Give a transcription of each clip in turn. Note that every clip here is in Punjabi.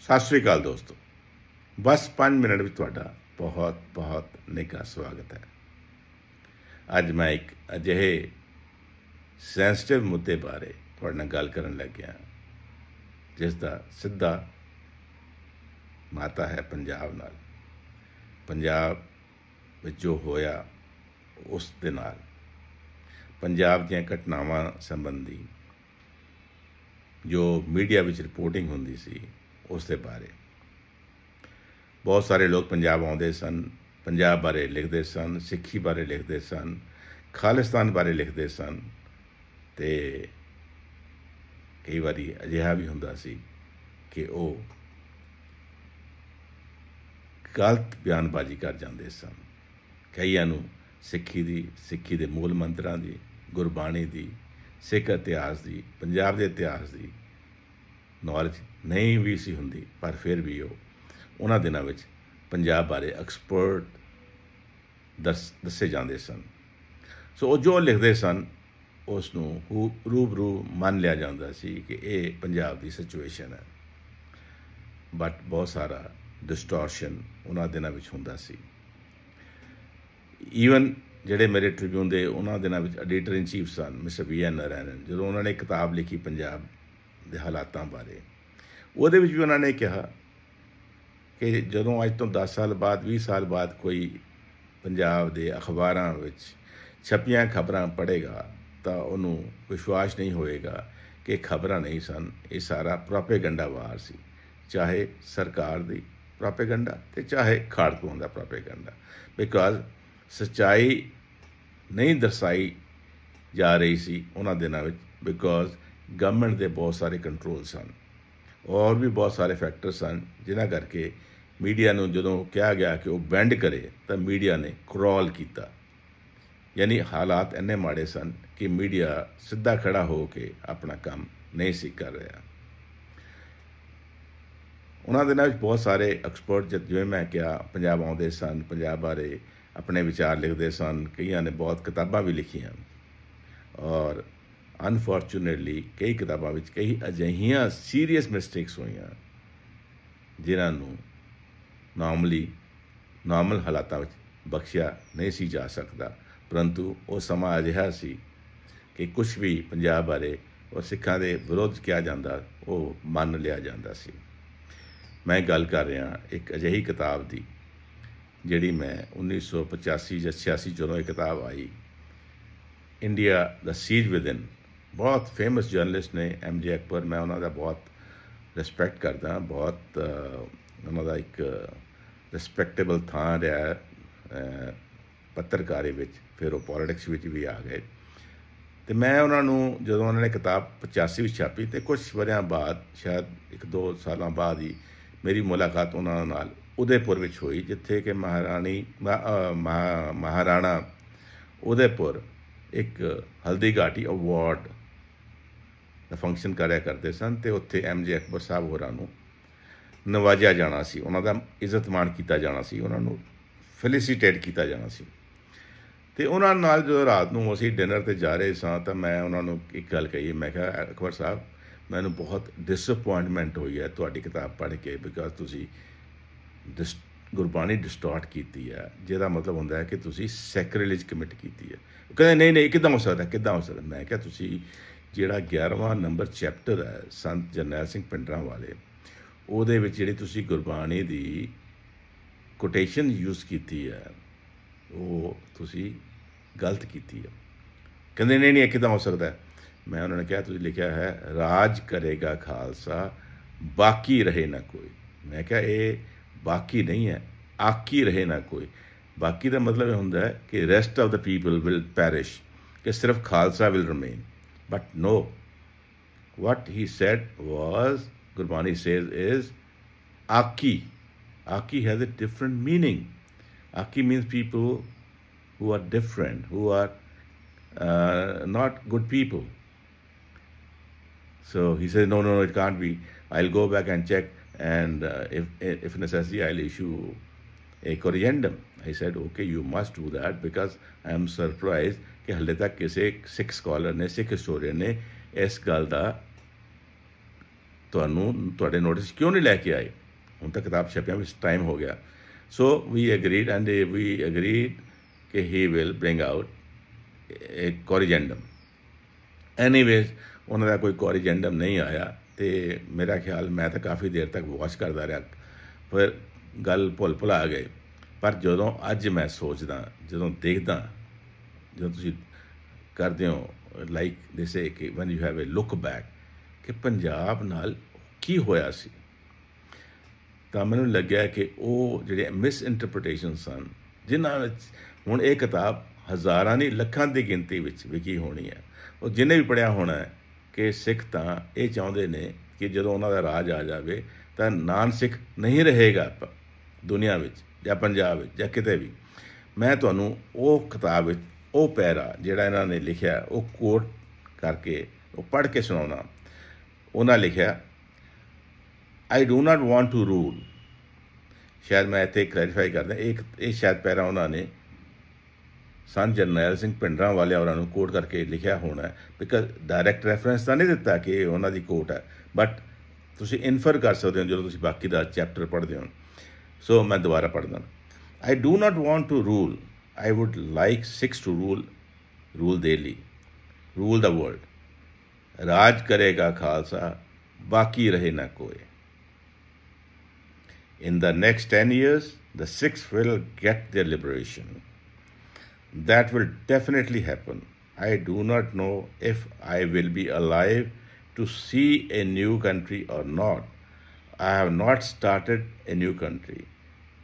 ਸਤਿ ਸ੍ਰੀ ਅਕਾਲ ਦੋਸਤੋ। ਬਸ 5 ਮਿੰਟ ਵਿੱਚ ਤੁਹਾਡਾ ਬਹੁਤ ਬਹੁਤ ਨਿੱਘਾ ਸਵਾਗਤ ਹੈ। ਅੱਜ ਮੈਂ ਇੱਕ ਅਜਿਹੇ ਸੈਂਸਿਟਿਵ ਮੁੱਦੇ ਬਾਰੇ ਤੁਹਾਡੇ ਨਾਲ ਗੱਲ ਕਰਨ ਲੱਗਿਆ, ਜਿਸ ਦਾ ਸਿੱਧਾ ਮਾਤਾ ਹੈ ਪੰਜਾਬ ਨਾਲ। ਪੰਜਾਬ ਵਿੱਚ ਜੋ ਹੋਇਆ, ਉਸ ਦੇ ਨਾਲ। ਪੰਜਾਬ ਦੀਆਂ ਘਟਨਾਵਾਂ ਸੰਬੰਧੀ ਜੋ ਮੀਡੀਆ ਵਿੱਚ ਰਿਪੋਰਟਿੰਗ ਹੁੰਦੀ ਸੀ ਉਸ ਦੇ ਬਾਰੇ। ਬਹੁਤ ਸਾਰੇ ਲੋਕ ਪੰਜਾਬ ਆਉਂਦੇ ਸਨ, ਪੰਜਾਬ ਬਾਰੇ ਲਿਖਦੇ ਸਨ, ਸਿੱਖੀ ਬਾਰੇ ਲਿਖਦੇ ਸਨ, ਖਾਲਿਸਤਾਨ ਬਾਰੇ ਲਿਖਦੇ ਸਨ ਤੇ ਕਈ ਵਾਰੀ ਅਜਿਹਾ ਵੀ ਹੁੰਦਾ ਸੀ ਕਿ ਉਹ ਗਲਤ ਬਿਆਨਬਾਜ਼ੀ ਕਰ ਜਾਂਦੇ ਸਨ। ਕਈਆਂ ਨੂੰ ਸਿੱਖੀ ਦੀ, ਸਿੱਖੀ ਦੇ ਮੂਲ ਮੰਤਰਾਂ ਦੀ, ਗੁਰਬਾਣੀ ਦੀ, ਸਿੱਖ ਇਤਿਹਾਸ ਦੀ, ਪੰਜਾਬ ਦੇ ਇਤਿਹਾਸ ਦੀ ਨੌਲੇਜ ਨਹੀਂ ਵੀ ਸੀ ਹੁੰਦੀ, ਪਰ ਫਿਰ ਵੀ ਉਹ ਉਹਨਾਂ ਦਿਨਾਂ ਵਿੱਚ ਪੰਜਾਬ ਬਾਰੇ ਐਕਸਪਰਟ ਦੱਸ, ਦੱਸੇ ਜਾਂਦੇ ਸਨ। ਸੋ ਉਹ ਜੋ ਲਿਖਦੇ ਸਨ ਉਸ ਨੂੰ ਰੂਬਰੂ ਮੰਨ ਲਿਆ ਜਾਂਦਾ ਸੀ ਕਿ ਇਹ ਪੰਜਾਬ ਦੀ ਸਿਚੁਏਸ਼ਨ ਹੈ। ਬਟ ਬਹੁਤ ਸਾਰਾ ਡਿਸਟੋਰਸ਼ਨ ਉਹਨਾਂ ਦਿਨਾਂ ਵਿੱਚ ਹੁੰਦਾ ਸੀ। ਈਵਨ ਜਿਹੜੇ ਮੇਰੇ ਟ੍ਰਿਬਿਊਨ ਦੇ ਉਹਨਾਂ ਦਿਨਾਂ ਵਿੱਚ ਐਡੀਟਰ ਇਨ ਚੀਫ ਸਨ, ਮਿਸਟਰ ਵੀ ਐਨ ਨਰੈਣਨ ਜਦੋਂ ਉਹਨਾਂ ਨੇ ਕਿਤਾਬ ਲਿਖੀ ਪੰਜਾਬ ਦੇ ਹਾਲਾਤਾਂ ਬਾਰੇ ਉਹਦੇ ਵਿੱਚ ਵੀ ਉਹਨਾਂ ਨੇ ਕਿਹਾ ਕਿ ਜਦੋਂ ਅੱਜ ਤੋਂ 10 ਸਾਲ ਬਾਅਦ 20 ਸਾਲ ਬਾਅਦ ਕੋਈ ਪੰਜਾਬ ਦੇ ਅਖਬਾਰਾਂ ਵਿੱਚ ਛਪੀਆਂ ਖਬਰਾਂ ਪੜ੍ਹੇਗਾ, ਤਾਂ ਉਹਨੂੰ ਵਿਸ਼ਵਾਸ ਨਹੀਂ ਹੋਏਗਾ ਕਿ ਖਬਰਾਂ ਨਹੀਂ ਸਨ। ਇਹ ਸਾਰਾ ਪ੍ਰੋਪੇਗੈਂਡਾ ਵਾਰ ਸੀ। ਚਾਹੇ ਸਰਕਾਰ ਦੀ ਪ੍ਰੋਪੇਗੈਂਡਾ ਤੇ ਚਾਹੇ ਖਾੜਕੂਆਂ ਦਾ ਪ੍ਰੋਪੇਗੈਂਡਾ। ਬਿਕਾਜ਼ ਸਚਾਈ ਨਹੀਂ ਦਰਸਾਈ ਜਾ ਰਹੀ ਸੀ ਉਹਨਾਂ ਦਿਨਾਂ ਵਿੱਚ ਬਿਕਾਜ਼ ਗਵਰਨਮੈਂਟ ਦੇ ਬਹੁਤ ਸਾਰੇ ਕੰਟਰੋਲ ਸਨ ਔਰ ਵੀ ਬਹੁਤ ਸਾਰੇ ਫੈਕਟਰ ਸਨ, ਜਿਨ੍ਹਾਂ ਕਰਕੇ ਮੀਡੀਆ ਨੂੰ ਜਦੋਂ ਕਿਹਾ ਗਿਆ ਕਿ ਉਹ ਬੈਂਡ ਕਰੇ, ਤਾਂ ਮੀਡੀਆ ਨੇ ਕ੍ਰੋਲ ਕੀਤਾ। ਯਾਨੀ ਹਾਲਾਤ ਇੰਨੇ ਮਾੜੇ ਸਨ ਕਿ ਮੀਡੀਆ ਸਿੱਧਾ ਖੜਾ ਹੋ ਕੇ ਆਪਣਾ ਕੰਮ ਨਹੀਂ ਸੀ ਕਰ ਰਿਹਾ। ਉਹਨਾਂ ਦੇ ਨਾਲ ਬਹੁਤ ਸਾਰੇ ਐਕਸਪਰਟ ਜਿਵੇਂ ਮੈਂ ਕਿਹਾ, ਪੰਜਾਬ ਆਉਂਦੇ ਸਨ, ਪੰਜਾਬ ਬਾਰੇ ਆਪਣੇ ਵਿਚਾਰ ਲਿਖਦੇ ਸਨ, ਕਈਆਂ ਨੇ ਬਹੁਤ ਕਿਤਾਬਾਂ ਵੀ ਲਿਖੀਆਂ। ਔਰ ਅਨਫੋਰਚੂਨੇਟਲੀ ਕਈ ਕਿਤਾਬਾਂ ਵਿੱਚ ਕਈ ਅਜਿਹੀਆਂ ਸੀਰੀਅਸ ਮਿਸਟੇਕਸ ਹੋਈਆਂ, ਜਿਨ੍ਹਾਂ ਨੂੰ ਨਾਰਮਲੀ ਨਾਰਮਲ ਹਾਲਾਤਾਂ ਵਿੱਚ ਬਖਸ਼ਿਆ ਨਹੀਂ ਸੀ ਜਾ ਸਕਦਾ। ਪਰੰਤੂ ਉਹ ਸਮਾਂ ਅਜਿਹਾ ਸੀ ਕਿ ਕੁਝ ਵੀ ਪੰਜਾਬ ਬਾਰੇ ਉਹ ਸਿੱਖਾਂ ਦੇ ਵਿਰੋਧ ਕਿਹਾ ਜਾਂਦਾ, ਉਹ ਮੰਨ ਲਿਆ ਜਾਂਦਾ ਸੀ। ਮੈਂ ਗੱਲ ਕਰ ਰਿਹਾ ਇੱਕ ਅਜਿਹੀ ਕਿਤਾਬ ਦੀ, ਜਿਹੜੀ ਮੈਂ 1985 ਜਾਂ 86 ਜਦੋਂ ਇਹ ਕਿਤਾਬ ਆਈ। ਇੰਡੀਆ ਦਾ ਸੀਜ ਵਿਦਨ ਬਹੁਤ ਫੇਮਸ ਜਰਨਲਿਸਟ ਨੇ ਐਮ ਜੇ ਅਕਬਰ ਮੈਂ ਉਹਨਾਂ ਦਾ ਬਹੁਤ ਰਿਸਪੈਕਟ ਕਰਦਾ, ਬਹੁਤ ਉਹਨਾਂ ਦਾ ਇੱਕ ਰਿਸਪੈਕਟੇਬਲ ਥਾਂ ਰਿਹਾ ਪੱਤਰਕਾਰੀ ਵਿੱਚ, ਫਿਰ ਉਹ ਪੋਲਿਟਿਕਸ ਵਿੱਚ ਵੀ ਆ ਗਏ। ਤੇ ਮੈਂ ਉਹਨਾਂ ਨੂੰ ਜਦੋਂ ਉਹਨਾਂ ਨੇ ਕਿਤਾਬ 85 ਵਿੱਚ ਛਾਪੀ ਤੇ ਕੁਝ ਵਰਿਆਂ ਬਾਅਦ, ਸ਼ਾਇਦ ਇੱਕ ਦੋ ਸਾਲਾਂ ਬਾਅਦ ਹੀ ਮੇਰੀ ਮੁਲਾਕਾਤ ਉਹਨਾਂ ਨਾਲ ਉਦੈਪੁਰ ਵਿੱਚ ਹੋਈ, ਜਿੱਥੇ ਕਿ ਮਹਾਰਾਣੀ ਮਹਾਰਾਣਾ ਉਦੈਪੁਰ ਇੱਕ ਹਲਦੀ ਘਾਟੀ ਅਵਾਰਡ ਫੰਕਸ਼ਨ ਕਰਿਆ ਕਰਦੇ ਸਨ ਤੇ ਉੱਥੇ ਐਮ ਜੇ ਅਕਬਰ ਸਾਹਿਬ ਹੋਰਾਂ ਨੂੰ ਨਵਾਜਿਆ ਜਾਣਾ ਸੀ। ਉਹਨਾਂ ਦਾ ਇੱਜ਼ਤ ਮਾਣ ਕੀਤਾ ਜਾਣਾ ਸੀ, ਉਹਨਾਂ ਨੂੰ ਫੈਲਿਸਿਟੇਟ ਕੀਤਾ ਜਾਣਾ ਸੀ। ਤੇ ਉਹਨਾਂ ਨਾਲ ਜਦੋਂ ਰਾਤ ਨੂੰ ਅਸੀਂ ਡਿਨਰ ਤੇ ਜਾ ਰਹੇ ਸਾਂ ਤਾਂ ਮੈਂ ਉਹਨਾਂ ਨੂੰ ਇੱਕ ਗੱਲ ਕਹੀ ਮੈਂ ਕਿਹਾ ਅਕਬਰ ਸਾਹਿਬ, ਮੈਨੂੰ ਬਹੁਤ ਡਿਸਪਾਇੰਟਮੈਂਟ ਹੋਈ ਹੈ ਤੁਹਾਡੀ ਕਿਤਾਬ ਪੜ੍ਹ ਕੇ ਬਿਕਾਜ਼ ਤੁਸੀਂ ਗੁਰਬਾਣੀ ਡਿਸਟੋਰਟ ਕੀਤੀ ਹੈ, ਜਿਹਦਾ ਮਤਲਬ ਹੁੰਦਾ ਹੈ ਕਿ ਤੁਸੀਂ ਸੈਕ੍ਰਿਲੇਜ ਕਮਿਟ ਕੀਤੀ ਹੈ। ਕਹਿੰਦੇ, ਨਹੀਂ ਨਹੀਂ, ਕਿਦਾਂ ਹੋ ਸਕਦਾ, ਕਿਦਾਂ ਹੋ ਸਕਦਾ? ਮੈਂ ਕਿਹਾ, ਤੁਸੀਂ ਜਿਹੜਾ 11ਵਾਂ ਨੰਬਰ ਚੈਪਟਰ ਹੈ ਸੰਤ ਜਰਨੈਲ ਸਿੰਘ ਪਿੰਡਰਾਂ ਵਾਲੇ, ਉਹਦੇ ਵਿੱਚ ਜਿਹੜੀ ਤੁਸੀਂ ਗੁਰਬਾਣੀ ਦੀ ਕੋਟੇਸ਼ਨ ਯੂਜ਼ ਕੀਤੀ ਹੈ, ਉਹ ਤੁਸੀਂ ਗਲਤ ਕੀਤੀ ਹੈ। ਕਹਿੰਦੇ ਨਹੀਂ ਨਹੀਂ ਕਿਦਾਂ ਹੋ ਸਕਦਾ ਮੈਂ ਉਹਨਾਂ ਨੇ ਕਿਹਾ, ਤੁਸੀਂ ਲਿਖਿਆ ਹੈ, ਰਾਜ ਕਰੇਗਾ ਖਾਲਸਾ, ਬਾਕੀ ਰਹੇ ਨਾ ਕੋਈ। ਮੈਂ ਕਿਹਾ, ਇਹ ਬਾਕੀ ਨਹੀਂ ਹੈ, ਆਕੀ ਰਹੇ ਨਾ ਕੋਈ। ਬਾਕੀ ਦਾ ਮਤਲਬ ਇਹ ਹੁੰਦਾ ਹੈ ਕਿ rest of the people will perish ਕਿ ਸਿਰਫ Khalsa will remain But no, what he said was, Gurbani says, is Aki. Aki has a different meaning. Aki means people who are different, who are uh, not good people. So he says, no, no, no, it can't be. I'll go back and check, and uh, if, if necessary, I'll issue a corrigendum. I said, okay, you must do that because I'm surprised ਕਿ ਹਲੇ ਤੱਕ ਕਿਸੇ ਸਿੱਖ ਸਕਾਲਰ ਨੇ, ਸਿੱਖ ਹਿਸਟੋਰੀਅਨ ਨੇ ਇਸ ਗੱਲ ਦਾ ਤੁਹਾਨੂੰ, ਤੁਹਾਡੇ ਨੋਟਿਸ ਕਿਉਂ ਨਹੀਂ ਲੈ ਕੇ ਆਏ? ਹੁਣ ਤਾਂ ਕਿਤਾਬ ਛਪਿਆ ਵਿੱਚ ਟਾਈਮ ਹੋ ਗਿਆ। So we agreed and we agreed ਕਿ he will bring out a corrigendum anyways ਉਹਨਾਂ ਦਾ ਕੋਈ ਕੋਰੀਜੈਂਡਮ ਨਹੀਂ ਆਇਆ ਤੇ ਮੇਰਾ ਖਿਆਲ, ਮੈਂ ਤਾਂ ਕਾਫੀ ਦੇਰ ਤੱਕ ਵਾਚ ਕਰਦਾ ਰਿਹਾ ਫਿਰ ਗੱਲ ਭੁੱਲ ਭੁਲਾ ਗਏ। ਪਰ ਜਦੋਂ ਅੱਜ ਮੈਂ ਸੋਚਦਾ, ਜਦੋਂ ਦੇਖਦਾ ਜਦੋਂ ਤੁਸੀਂ ਕਰਦੇ ਹੋ ਲਾਈਕ ਦੇ ਸੇ ਕਿ when you have a look back ਕਿ ਪੰਜਾਬ ਨਾਲ ਕੀ ਹੋਇਆ ਸੀ? ਤਾਂ ਮੈਨੂੰ ਲੱਗਿਆ ਕਿ ਉਹ ਜਿਹੜੇ ਮਿਸ ਇੰਟਰਪ੍ਰੀਟੇਸ਼ਨ ਸਨ, ਜਿਨ੍ਹਾਂ ਵਿੱਚ ਹੁਣ ਇਹ ਕਿਤਾਬ ਹਜ਼ਾਰਾਂ ਨਹੀਂ, ਲੱਖਾਂ ਦੀ ਗਿਣਤੀ ਵਿੱਚ ਵਿਕੀ ਹੋਣੀ ਹੈ। ਉਹ ਜਿਨੇ ਵੀ ਪੜਿਆ ਹੋਣਾ ਹੈ ਕਿ ਸਿੱਖ ਤਾਂ ਇਹ ਚਾਹੁੰਦੇ ਨੇ ਕਿ ਜਦੋਂ ਉਹਨਾਂ ਦਾ ਰਾਜ ਆ ਜਾਵੇ, ਤਾਂ ਨਾਨ ਸਿੱਖ ਨਹੀਂ ਰਹੇਗਾ ਦੁਨੀਆ ਵਿੱਚ ਜਾਂ ਪੰਜਾਬ ਵਿੱਚ ਜਾਂ ਕਿਤੇ ਵੀ। ਮੈਂ ਤੁਹਾਨੂੰ ਉਹ ਕਿਤਾਬ ਵਿੱਚ ਉਹ ਪੈਰਾ ਜਿਹੜਾ ਇਹਨਾਂ ਨੇ ਲਿਖਿਆ, ਉਹ ਕੋਟ ਕਰਕੇ, ਉਹ ਪੜ੍ਹ ਕੇ ਸੁਣਾਉਣਾ। ਉਹਨਾਂ ਲਿਖਿਆ I do not want to rule ਸ਼ਾਇਦ ਮੈਂ ਇੱਥੇ ਕਲੈਰੀਫਾਈ ਕਰਦਾ ਇੱਕ, ਇਹ ਸ਼ਾਇਦ ਪੈਰਾ ਉਹਨਾਂ ਨੇ ਸੰਤ ਜਰਨੈਲ ਸਿੰਘ ਪਿੰਡਰਾਂ ਵਾਲੇ ਉਹਨਾਂ ਨੂੰ ਕੋਟ ਕਰਕੇ ਲਿਖਿਆ ਹੋਣਾ ਬਿਕਾਜ਼ ਡਾਇਰੈਕਟ ਰੈਫਰੈਂਸ ਤਾਂ ਨਹੀਂ ਦਿੱਤਾ ਕਿ ਉਹਨਾਂ ਦੀ ਕੋਟ ਹੈ ਬਟ ਤੁਸੀਂ ਇਨਫਰ ਕਰ ਸਕਦੇ ਹੋ ਜਦੋਂ ਤੁਸੀਂ ਬਾਕੀ ਦਾ ਚੈਪਟਰ ਪੜ੍ਹਦੇ ਹੋ। ਸੋ ਮੈਂ ਦੁਬਾਰਾ ਪੜ੍ਹਦਾ। I do not want to rule I would like six to rule rule Delhi, rule the world. Raj karega khalsa, बाकी रहे ना koi. In the next 10 years, the six will get their liberation. That will definitely happen. I do not know if I will be alive to see a new country or not. I have not started a new country.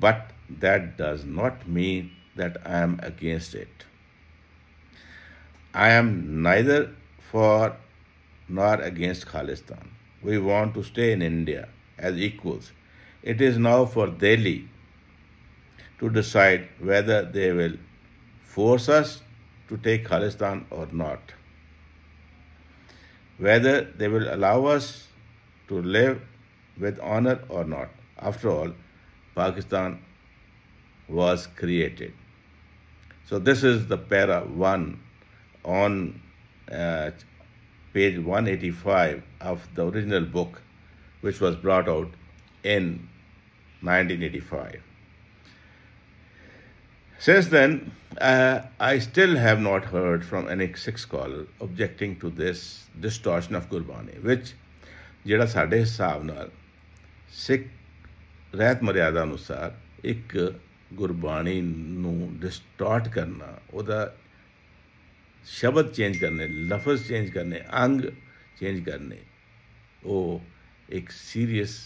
But that does not mean that I am against it. I am neither for nor against Khalistan. We want to stay in India as equals. It is now for Delhi to decide whether they will force us to take Khalistan or not. Whether they will allow us to live with honor or not. After all, Pakistan was created. So, this is the para 1 on uh, page 185 of the original book, which was brought out in 1985. Since then, uh, I still have not heard from any Sikh scholar objecting to this distortion of Gurbani, which ਜਿਹੜਾ ਸਾਡੇ ਹਿਸਾਬ ਨਾਲ ਸਿੱਖ ਰਹਿਤ ਮਰਿਆਦਾ ਅਨੁਸਾਰ ਇੱਕ ਗੁਰਬਾਣੀ ਨੂੰ ਡਿਸਟੋਰਟ ਕਰਨਾ, ਉਹਦਾ ਸ਼ਬਦ ਚੇਂਜ ਕਰਨੇ ਲਫ਼ਜ਼ ਚੇਂਜ ਕਰਨੇ, ਅੰਗ ਚੇਂਜ ਕਰਨੇ, ਉਹ ਇੱਕ ਸੀਰੀਅਸ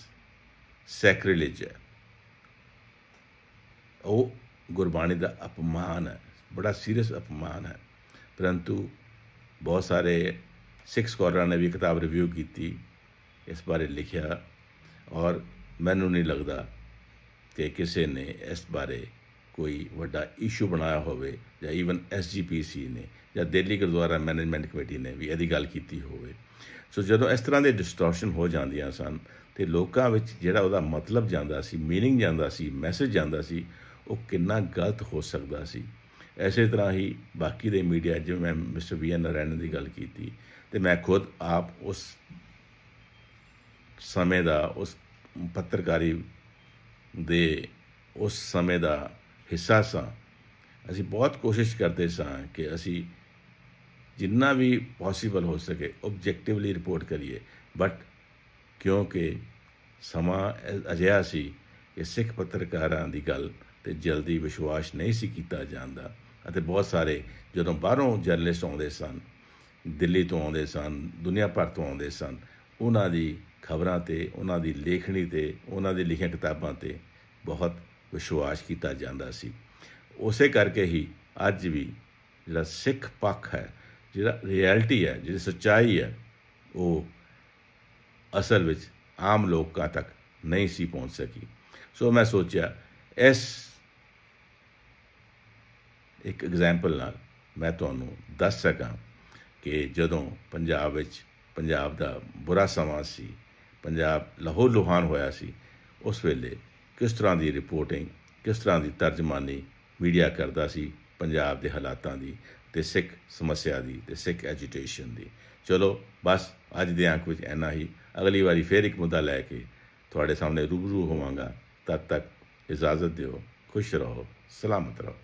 ਸੈਕ੍ਰਿਲੇਜ ਹੈ। ਉਹ ਗੁਰਬਾਣੀ ਦਾ ਅਪਮਾਨ ਹੈ, ਬੜਾ ਸੀਰੀਅਸ ਅਪਮਾਨ ਹੈ। ਪਰੰਤੂ ਬਹੁਤ ਸਾਰੇ ਸਿੱਖ ਸਕਾਲਰਾਂ ਨੇ ਵੀ ਕਿਤਾਬ ਰਿਵਿਊ ਕੀਤੀ, ਇਸ ਬਾਰੇ ਲਿਖਿਆ ਔਰ ਮੈਨੂੰ ਨਹੀਂ ਲੱਗਦਾ ਕਿ ਕਿਸੇ ਨੇ ਇਸ ਬਾਰੇ ਕੋਈ ਵੱਡਾ ਇਸ਼ੂ ਬਣਾਇਆ ਹੋਵੇ ਜਾਂ ਈਵਨ ਐਸਜੀਪੀਸੀ ਨੇ ਜਾਂ ਦਿੱਲੀ ਗੁਰਦੁਆਰਾ ਮੈਨੇਜਮੈਂਟ ਕਮੇਟੀ ਨੇ ਵੀ ਇਹਦੀ ਗੱਲ ਕੀਤੀ ਹੋਵੇ ਸੋ ਜਦੋਂ ਇਸ ਤਰ੍ਹਾਂ ਦੇ ਡਿਸਟੋਰਸ਼ਨ ਹੋ ਜਾਂਦੀਆਂ ਸਨ ਤੇ ਲੋਕਾਂ ਵਿੱਚ ਜਿਹੜਾ ਉਹਦਾ ਮਤਲਬ ਜਾਂਦਾ ਸੀ मीनिंग ਜਾਂਦਾ ਸੀ ਮੈਸੇਜ ਜਾਂਦਾ ਸੀ ਉਹ ਕਿੰਨਾ ਗਲਤ ਹੋ ਸਕਦਾ ਸੀ ਐਸੇ ਤਰ੍ਹਾਂ ਹੀ ਬਾਕੀ ਦੇ ਮੀਡੀਆ ਜਿਵੇਂ ਮੈਂ ਮਿਸਟਰ ਵੀ ਐਨ ਨਰੈਣ ਦੀ ਗੱਲ ਕੀਤੀ ਤੇ ਮੈਂ ਖੁਦ ਆਪ ਉਸ ਸਮੇਂ ਦਾ ਉਸ ਪੱਤਰਕਾਰੀ ਦੇ ਉਸ ਸਮੇਂ ਦਾ ਹਿੱਸਾ ਸਾਂ। ਅਸੀਂ ਬਹੁਤ ਕੋਸ਼ਿਸ਼ ਕਰਦੇ ਸਾਂ ਕਿ ਅਸੀਂ ਜਿੰਨਾ ਵੀ ਪੋਸੀਬਲ ਹੋ ਸਕੇ ਆਬਜੈਕਟਿਵਲੀ ਰਿਪੋਰਟ ਕਰੀਏ। ਬਟ ਕਿਉਂਕਿ ਸਮਾਂ ਅਜਿਹਾ ਸੀ ਕਿ ਸਿੱਖ ਪੱਤਰਕਾਰਾਂ ਦੀ ਗੱਲ ਤੇ ਜਲਦੀ ਵਿਸ਼ਵਾਸ ਨਹੀਂ ਸੀ ਕੀਤਾ ਜਾਂਦਾ ਅਤੇ ਬਹੁਤ ਸਾਰੇ ਜਦੋਂ ਬਾਹਰੋਂ ਜਰਨਲਿਸਟ ਆਉਂਦੇ ਸਨ, ਦਿੱਲੀ ਤੋਂ ਆਉਂਦੇ ਸਨ, ਦੁਨੀਆ ਭਰ ਤੋਂ ਆਉਂਦੇ ਸਨ, ਉਹਨਾਂ ਦੀ ਖਬਰਾਂ ਤੇ, ਉਹਨਾਂ ਦੀ ਲੇਖਣੀ ਤੇ, ਉਹਨਾਂ ਦੀ ਲਿਖੀਆਂ ਕਿਤਾਬਾਂ ਤੇ ਬਹੁਤ ਵਿਸ਼ਵਾਸ ਕੀਤਾ ਜਾਂਦਾ ਸੀ। ਉਸੇ ਕਰਕੇ ਹੀ ਅੱਜ ਵੀ ਜਿਹੜਾ ਸਿੱਖ ਪੱਖ ਹੈ, ਜਿਹੜਾ ਰਿਐਲਿਟੀ ਹੈ, ਜਿਹੜੀ ਸੱਚਾਈ ਹੈ, ਉਹ ਅਸਲ ਵਿੱਚ ਆਮ ਲੋਕਾਂ ਤੱਕ ਨਹੀਂ ਸੀ ਪਹੁੰਚ ਸਕੀ। ਸੋ ਮੈਂ ਸੋਚਿਆ, ਇਸ ਇੱਕ ਐਗਜ਼ਾਮਪਲ ਨਾਲ ਮੈਂ ਤੁਹਾਨੂੰ ਦੱਸ ਸਕਾਂ ਕਿ ਜਦੋਂ ਪੰਜਾਬ ਵਿੱਚ ਪੰਜਾਬ ਦਾ ਬੁਰਾ ਸਮਾਂ ਸੀ ਪੰਜਾਬ ਲਾਹੌਰ ਲੋਹਾਨ ਹੋਇਆ ਸੀ, ਉਸ ਵੇਲੇ ਕਿਸ ਤਰ੍ਹਾਂ ਦੀ ਰਿਪੋਰਟਿੰਗ ਕਿਸ ਤਰ੍ਹਾਂ ਦੀ ਤਰਜਮਾਨੀ ਮੀਡੀਆ ਕਰਦਾ ਸੀ ਪੰਜਾਬ ਦੇ ਹਾਲਾਤਾਂ ਦੀ ਤੇ ਸਿੱਖ ਸਮੱਸਿਆ ਦੀ ਤੇ ਸਿੱਖ ਐਜੀਟੇਸ਼ਨ ਦੀ। ਚਲੋ ਬਸ ਅੱਜ ਦੇ ਅੰਕ ਵਿੱਚ ਇੰਨਾ ਹੀ। ਅਗਲੀ ਵਾਰੀ ਫੇਰ ਇੱਕ ਮੁੱਦਾ ਲੈ ਕੇ ਤੁਹਾਡੇ ਸਾਹਮਣੇ ਰੂਬਰੂ ਹੋਵਾਂਗਾ। ਤਦ ਤੱਕ ਇਜਾਜ਼ਤ ਦਿਓ, ਖੁਸ਼ ਰਹੋ, ਸਲਾਮਤ ਰਹੋ।